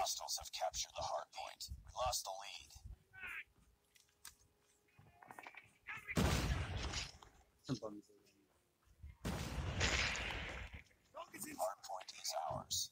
Hostiles have captured the hard point. We lost the lead. Hard point is ours.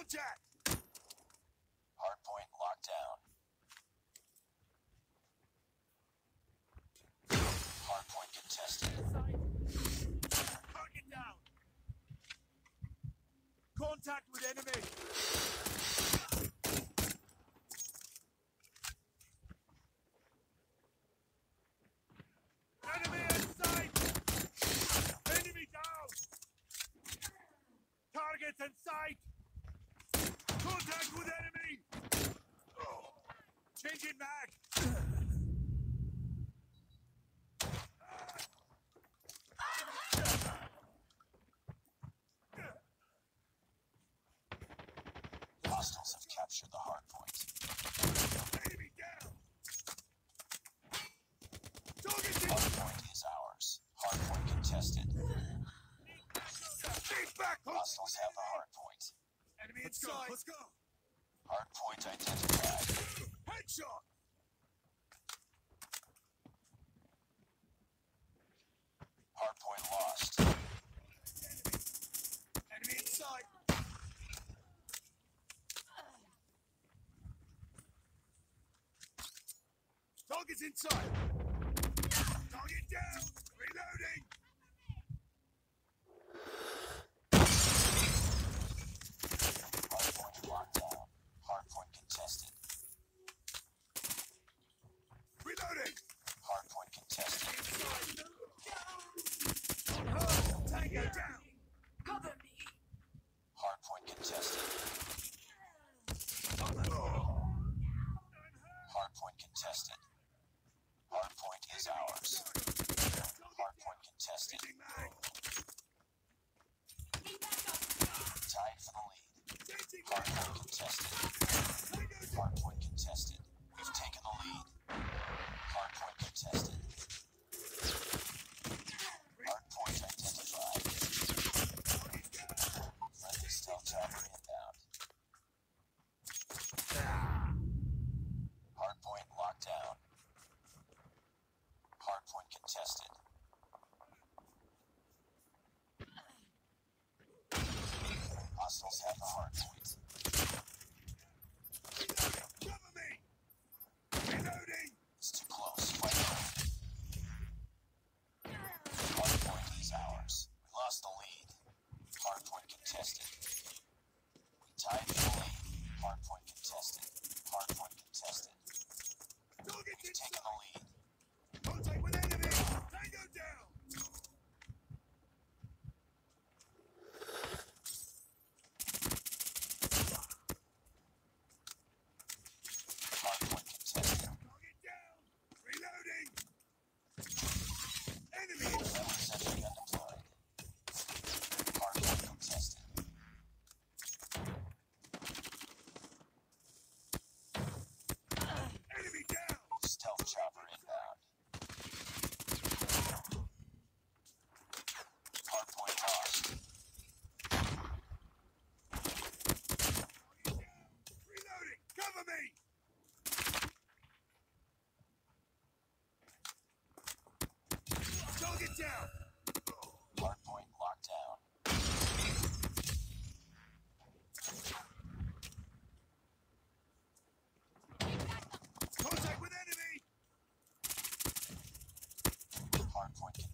Contact! Hardpoint locked down. Hardpoint contested. Target down. Contact with enemy. Take it back! Hostiles have captured the hard point. Down! Hard point is ours. Hard point contested. Hostiles have the hard point. Enemy Let's! Go. Let's go! Hard point identified. Headshot! Hard point lost. Enemy inside. Target's inside. Target down! contested. Tied for the lead. Hardpoint contested.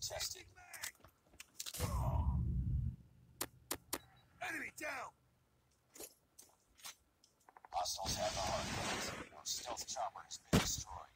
contested. Oh. Enemy down! Hostiles have hard. Your stealth chopper has been destroyed.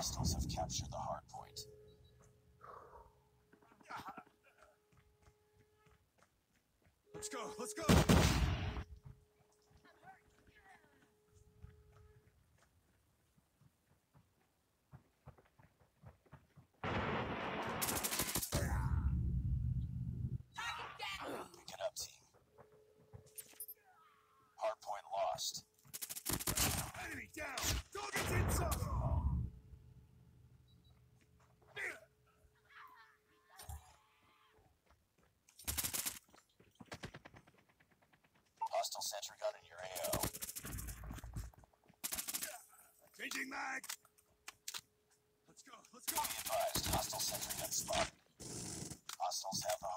Hostiles have captured the hard point. Let's go, let's go! Pick up, team. Hardpoint lost. Enemy down! mag! Let's go, let's go! Be advised, hostile sentry gun spotted. Hostiles have a